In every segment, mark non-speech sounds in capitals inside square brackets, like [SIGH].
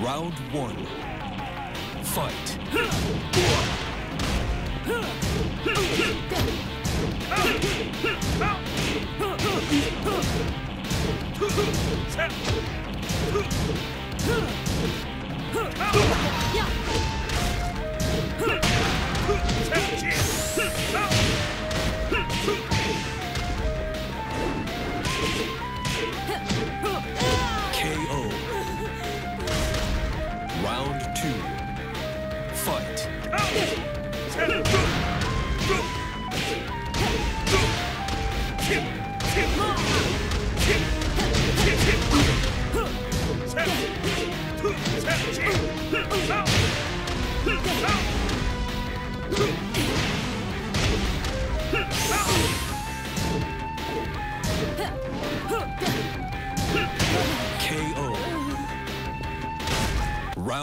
Round one. Fight.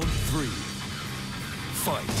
Round three. Fight.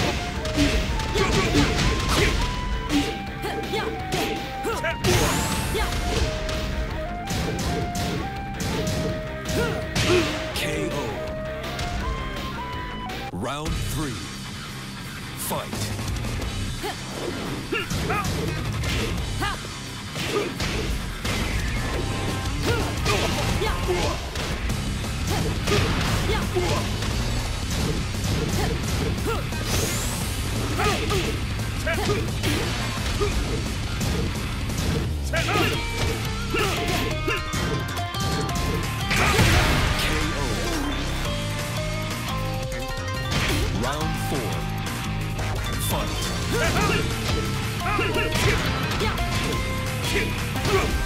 Round three. Fight. KO. [LAUGHS] Round four. Fight. KO.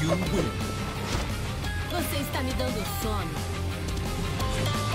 You win. Você está me dando sono. Bye.